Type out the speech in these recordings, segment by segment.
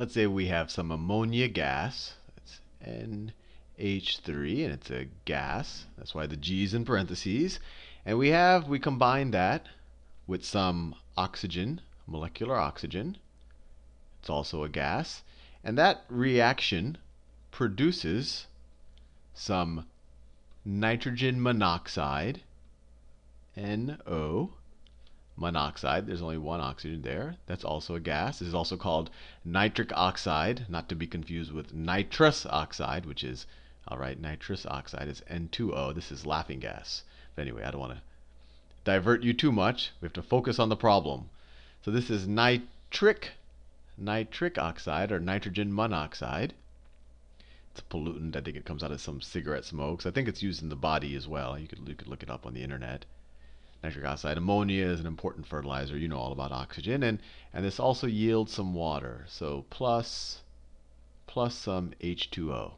let's say we have some ammonia gas. That's NH3, and it's a gas. That's why the G is in parentheses. And we have, we combine that with some oxygen, molecular oxygen. It's also a gas. And that reaction produces some nitrogen monoxide, NO, monoxide. There's only one oxygen there. That's also a gas. This is also called nitric oxide, not to be confused with nitrous oxide, which is, all right, nitrous oxide is N2O. This is laughing gas. But anyway, I don't want to divert you too much. We have to focus on the problem. So this is nitric, nitric oxide, or nitrogen monoxide. It's a pollutant. I think it comes out of some cigarette smokes. I think it's used in the body as well. You could, you could look it up on the internet nitric oxide. Ammonia is an important fertilizer. You know all about oxygen. And, and this also yields some water. So plus, plus some H2O.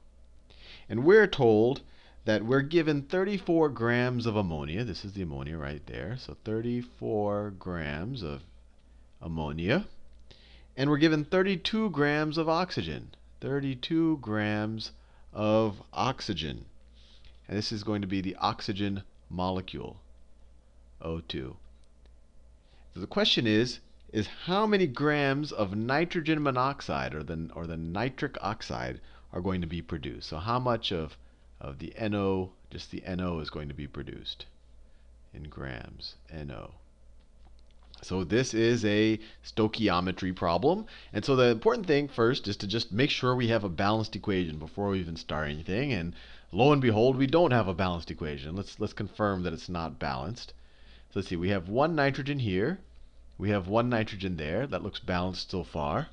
And we're told that we're given 34 grams of ammonia. This is the ammonia right there. So 34 grams of ammonia. And we're given 32 grams of oxygen. 32 grams of oxygen. And this is going to be the oxygen molecule. O2. So the question is, is how many grams of nitrogen monoxide or the, or the nitric oxide are going to be produced? So how much of, of the NO, just the NO is going to be produced in grams, NO. So this is a stoichiometry problem. And so the important thing first is to just make sure we have a balanced equation before we even start anything. And lo and behold, we don't have a balanced equation. Let's, let's confirm that it's not balanced. So let's see, we have one nitrogen here. We have one nitrogen there. That looks balanced so far.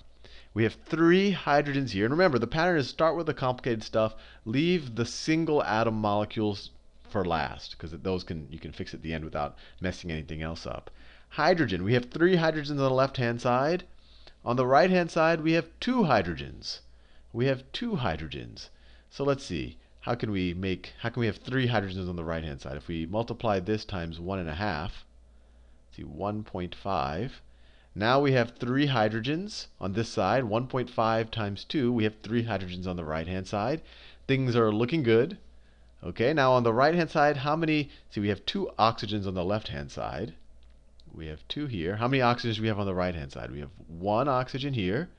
We have three hydrogens here. And remember, the pattern is start with the complicated stuff, leave the single atom molecules for last, because those can you can fix at the end without messing anything else up. Hydrogen, we have three hydrogens on the left-hand side. On the right-hand side, we have two hydrogens. We have two hydrogens. So let's see how can we make, how can we have three hydrogens on the right hand side? If we multiply this times 1.5, see 1.5, now we have three hydrogens on this side. 1.5 times 2, we have three hydrogens on the right hand side. Things are looking good. Okay, now on the right hand side, how many, see we have two oxygens on the left hand side. We have two here. How many oxygens do we have on the right hand side? We have one oxygen here.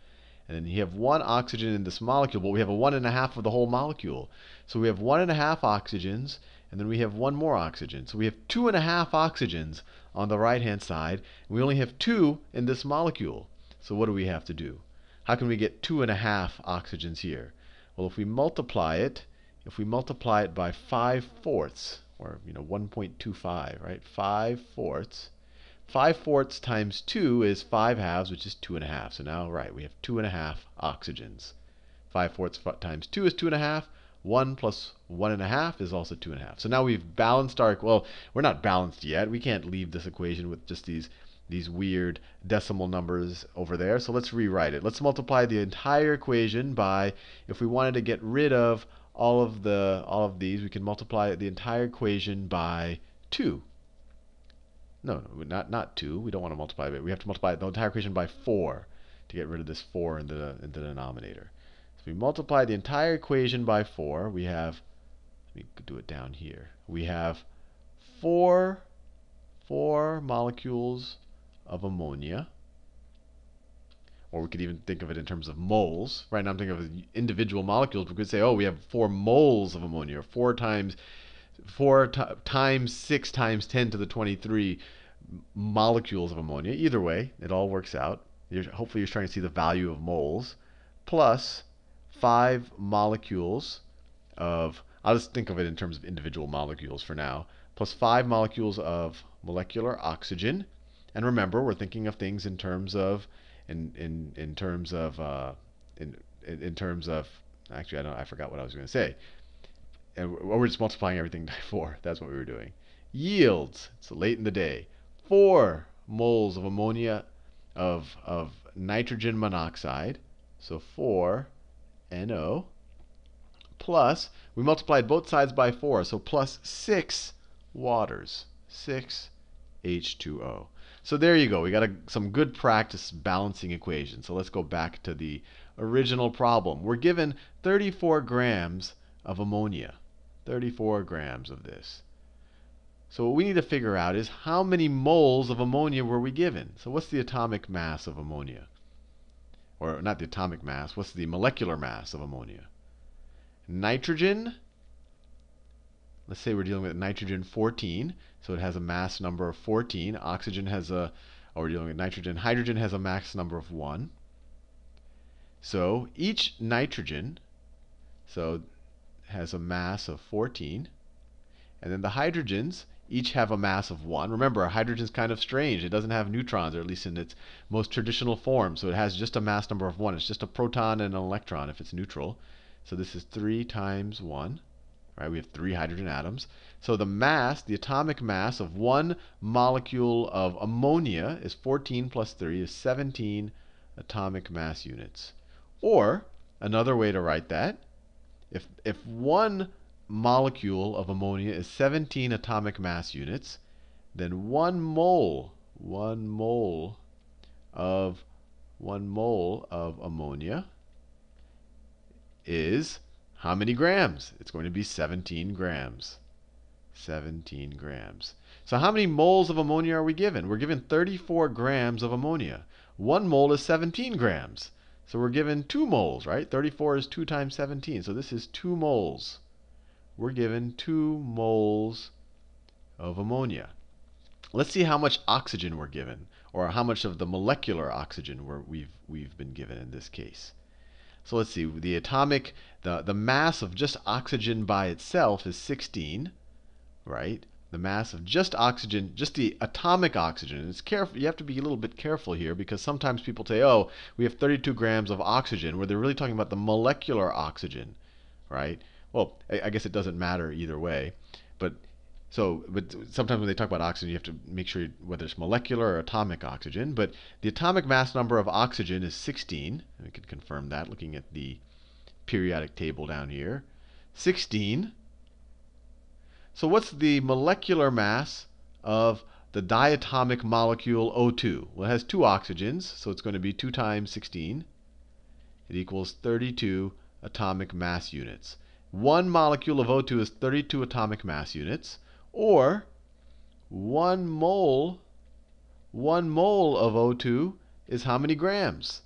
And then you have one oxygen in this molecule, but we have a one and a half of the whole molecule. So we have one and a half oxygens, and then we have one more oxygen. So we have two and a half oxygens on the right hand side, and we only have two in this molecule. So what do we have to do? How can we get two and a half oxygens here? Well, if we multiply it, if we multiply it by 5 fourths, or you know 1.25, right? 5 fourths 5 fourths times 2 is 5 halves, which is 2 and a half. So now, right, we have 2 and a half oxygens. 5 fourths times 2 is 2 and a half. 1 plus 1 and a half is also 2 and a half. So now we've balanced our, well, we're not balanced yet. We can't leave this equation with just these, these weird decimal numbers over there. So let's rewrite it. Let's multiply the entire equation by, if we wanted to get rid of all of the all of these, we can multiply the entire equation by 2. No, no, not not 2. We don't want to multiply it. We have to multiply the entire equation by 4 to get rid of this 4 in the, in the denominator. So we multiply the entire equation by 4. We have, let me do it down here. We have 4, 4 molecules of ammonia. Or we could even think of it in terms of moles. Right now I'm thinking of individual molecules. We could say, oh, we have 4 moles of ammonia. 4 times 4 times 6 times 10 to the 23 molecules of ammonia. Either way, it all works out. You're, hopefully you're trying to see the value of moles. Plus 5 molecules of, I'll just think of it in terms of individual molecules for now. Plus 5 molecules of molecular oxygen. And remember, we're thinking of things in terms of, in, in, in terms of, uh, in, in, in terms of, actually I, don't, I forgot what I was going to say and we're just multiplying everything by 4. That's what we were doing. Yields, it's late in the day, 4 moles of ammonia of, of nitrogen monoxide. So 4 NO plus, we multiplied both sides by 4, so plus 6 waters. 6 H2O. So there you go. We got a, some good practice balancing equations. So let's go back to the original problem. We're given 34 grams of ammonia. 34 grams of this. So what we need to figure out is how many moles of ammonia were we given? So what's the atomic mass of ammonia? Or not the atomic mass, what's the molecular mass of ammonia? Nitrogen, let's say we're dealing with nitrogen 14, so it has a mass number of 14. Oxygen has a, or we're dealing with nitrogen. Hydrogen has a mass number of 1. So each nitrogen, so has a mass of 14. And then the hydrogens each have a mass of 1. Remember, hydrogen is kind of strange. It doesn't have neutrons, or at least in its most traditional form. So it has just a mass number of 1. It's just a proton and an electron if it's neutral. So this is 3 times 1. Right? We have three hydrogen atoms. So the mass, the atomic mass of one molecule of ammonia is 14 plus 3 is 17 atomic mass units. Or another way to write that, if, if one molecule of ammonia is 17 atomic mass units, then one mole, one mole of one mole of ammonia is how many grams? It's going to be 17 grams. 17 grams. So how many moles of ammonia are we given? We're given 34 grams of ammonia. One mole is 17 grams. So we're given 2 moles, right? 34 is 2 times 17. So this is 2 moles. We're given 2 moles of ammonia. Let's see how much oxygen we're given, or how much of the molecular oxygen we've, we've been given in this case. So let's see, the atomic, the, the mass of just oxygen by itself is 16, right? The mass of just oxygen, just the atomic oxygen. It's careful. You have to be a little bit careful here because sometimes people say, "Oh, we have 32 grams of oxygen," where they're really talking about the molecular oxygen, right? Well, I, I guess it doesn't matter either way, but so, but sometimes when they talk about oxygen, you have to make sure whether it's molecular or atomic oxygen. But the atomic mass number of oxygen is 16. We can confirm that looking at the periodic table down here. 16. So what's the molecular mass of the diatomic molecule O2? Well, it has two oxygens, so it's going to be 2 times 16. It equals 32 atomic mass units. One molecule of O2 is 32 atomic mass units. Or 1 mole, 1 mole of O2 is how many grams?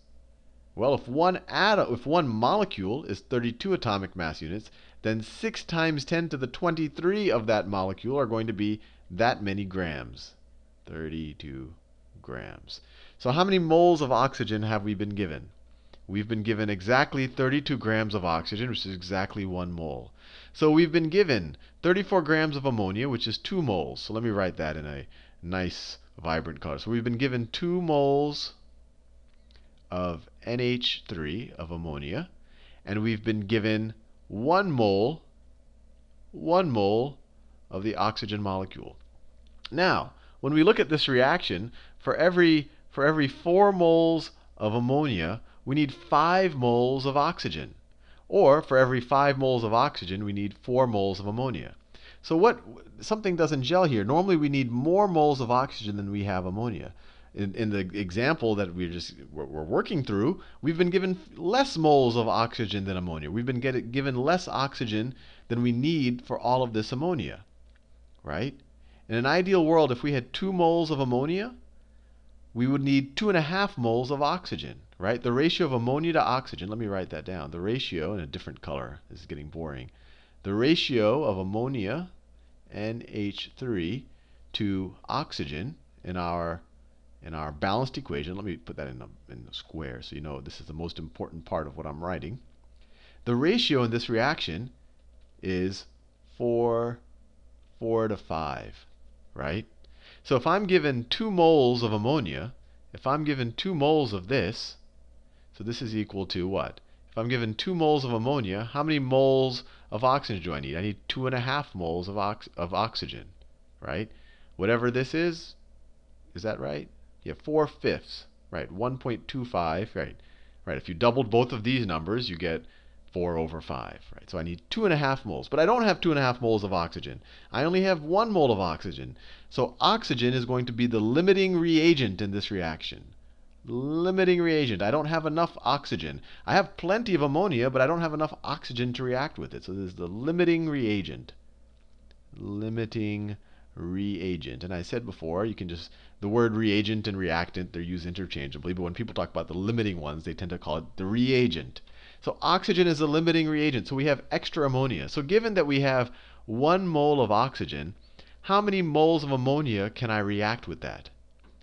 Well, if one atom, if one molecule is 32 atomic mass units, then 6 times 10 to the 23 of that molecule are going to be that many grams. 32 grams. So how many moles of oxygen have we been given? We've been given exactly 32 grams of oxygen, which is exactly 1 mole. So we've been given 34 grams of ammonia, which is 2 moles. So let me write that in a nice, vibrant color. So we've been given 2 moles of NH3 of ammonia, and we've been given 1 mole, 1 mole of the oxygen molecule. Now, when we look at this reaction, for every, for every 4 moles of ammonia, we need 5 moles of oxygen. Or for every 5 moles of oxygen, we need 4 moles of ammonia. So what something doesn't gel here. Normally we need more moles of oxygen than we have ammonia. In, in the example that we're just we're, working through, we've been given less moles of oxygen than ammonia. We've been get, given less oxygen than we need for all of this ammonia, right? In an ideal world, if we had two moles of ammonia, we would need two and a half moles of oxygen right? The ratio of ammonia to oxygen, let me write that down. The ratio in a different color, this is getting boring. The ratio of ammonia, NH3, to oxygen in our in our balanced equation, let me put that in a, in a square so you know this is the most important part of what I'm writing. The ratio in this reaction is 4, 4 to 5, right? So if I'm given 2 moles of ammonia, if I'm given 2 moles of this, so this is equal to what? If I'm given 2 moles of ammonia, how many moles of oxygen do I need? I need 2.5 moles of, ox of oxygen, right? Whatever this is, is that right? Yeah, 4 fifths, right? 1.25, right? Right. If you doubled both of these numbers, you get 4 over 5, right? So I need 2.5 moles. But I don't have 2.5 moles of oxygen. I only have 1 mole of oxygen. So oxygen is going to be the limiting reagent in this reaction. Limiting reagent. I don't have enough oxygen. I have plenty of ammonia, but I don't have enough oxygen to react with it. So this is the limiting reagent. Limiting reagent. And I said before, you can just, the word reagent and reactant, they're used interchangeably. But when people talk about the limiting ones, they tend to call it the reagent. So oxygen is a limiting reagent. So we have extra ammonia. So given that we have one mole of oxygen, how many moles of ammonia can I react with that?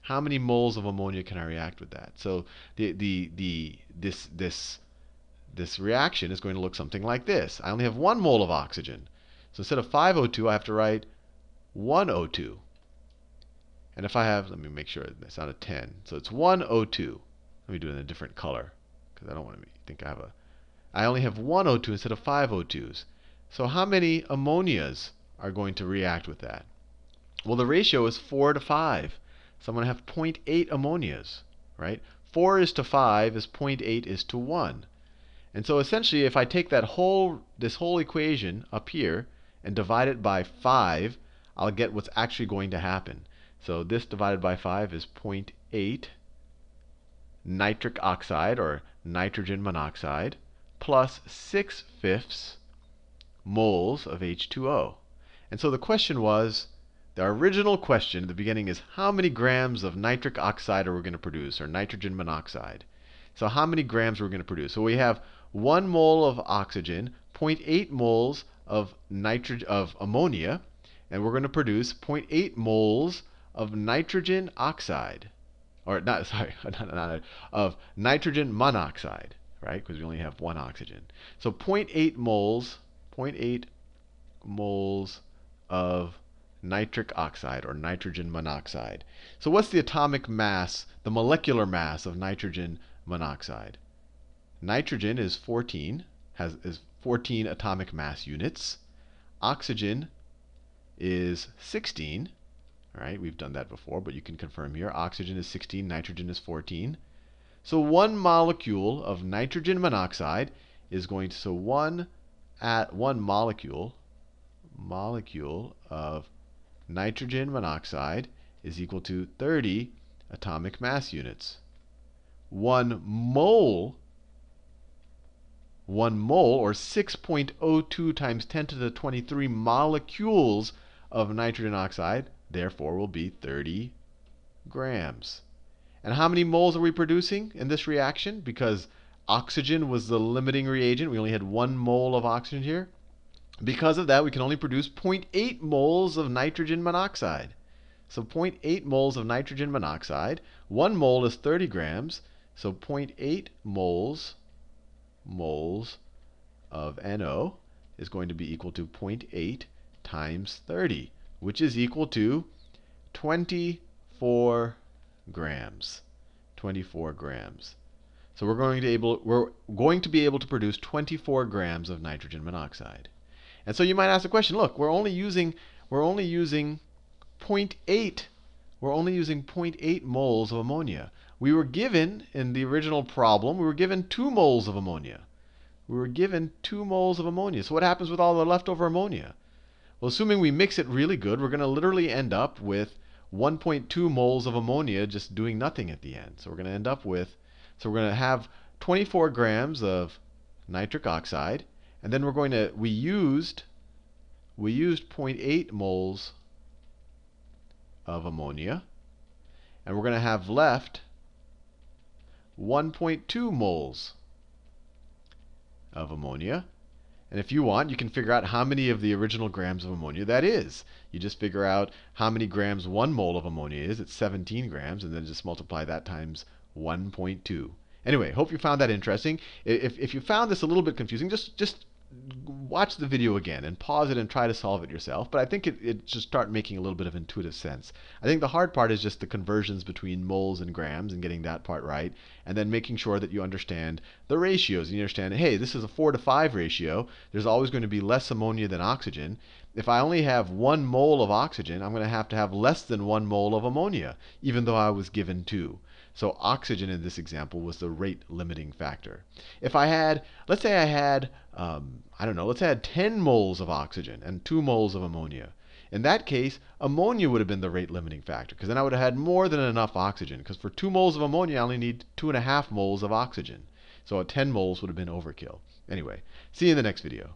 How many moles of ammonia can I react with that? So the the the this this this reaction is going to look something like this. I only have one mole of oxygen. So instead of 5O2, I have to write 1O2. And if I have, let me make sure it's not a 10. So it's 1O2. Let me do it in a different color because I don't want to think I have a I only have one O2 instead of five O2s. So how many ammonias are going to react with that? Well, the ratio is 4 to 5. So I'm going to have 0.8 ammonias, right? 4 is to 5 is 0.8 is to 1. And so essentially, if I take that whole this whole equation up here and divide it by 5, I'll get what's actually going to happen. So this divided by 5 is 0.8 nitric oxide or nitrogen monoxide plus 6 fifths moles of H2O. And so the question was, the original question at the beginning is how many grams of nitric oxide are we going to produce, or nitrogen monoxide? So how many grams are we going to produce? So we have 1 mole of oxygen, 0.8 moles of nitrogen of ammonia, and we're going to produce 0.8 moles of nitrogen oxide, or not sorry, not, not, of nitrogen monoxide right? Because we only have one oxygen. So 0.8 moles, 0.8 moles of nitric oxide or nitrogen monoxide. So what's the atomic mass, the molecular mass of nitrogen monoxide? Nitrogen is 14, has is 14 atomic mass units. Oxygen is 16. All right, we've done that before, but you can confirm here. Oxygen is 16, nitrogen is 14. So one molecule of nitrogen monoxide is going to, so one at one molecule, molecule of nitrogen monoxide is equal to 30 atomic mass units. One mole, one mole, or 6.02 times 10 to the 23 molecules of nitrogen oxide, therefore, will be 30 grams. And how many moles are we producing in this reaction? Because oxygen was the limiting reagent. We only had one mole of oxygen here. Because of that, we can only produce 0.8 moles of nitrogen monoxide. So 0.8 moles of nitrogen monoxide. One mole is 30 grams. So 0.8 moles, moles of NO is going to be equal to 0.8 times 30, which is equal to 24 grams. 24 grams. So we're going to able we're going to be able to produce 24 grams of nitrogen monoxide. And so you might ask the question, look, we're only using we're only using 0.8 we're only using 0.8 moles of ammonia. We were given in the original problem, we were given 2 moles of ammonia. We were given 2 moles of ammonia. So what happens with all the leftover ammonia? Well, assuming we mix it really good, we're going to literally end up with 1.2 moles of ammonia just doing nothing at the end. So we're going to end up with, so we're going to have 24 grams of nitric oxide, and then we're going to, we used, we used 0.8 moles of ammonia, and we're going to have left 1.2 moles of ammonia. And if you want, you can figure out how many of the original grams of ammonia that is. You just figure out how many grams one mole of ammonia is. It's 17 grams, and then just multiply that times 1.2. Anyway, hope you found that interesting. If, if you found this a little bit confusing, just, just watch the video again and pause it and try to solve it yourself. But I think it, it just start making a little bit of intuitive sense. I think the hard part is just the conversions between moles and grams and getting that part right. And then making sure that you understand the ratios. And you understand, hey, this is a 4 to 5 ratio. There's always going to be less ammonia than oxygen. If I only have one mole of oxygen, I'm going to have to have less than one mole of ammonia, even though I was given two. So oxygen in this example was the rate limiting factor. If I had, let's say I had, um, I don't know, let's say I had 10 moles of oxygen and 2 moles of ammonia. In that case, ammonia would have been the rate limiting factor because then I would have had more than enough oxygen. Because for 2 moles of ammonia, I only need 2.5 moles of oxygen. So 10 moles would have been overkill. Anyway, see you in the next video.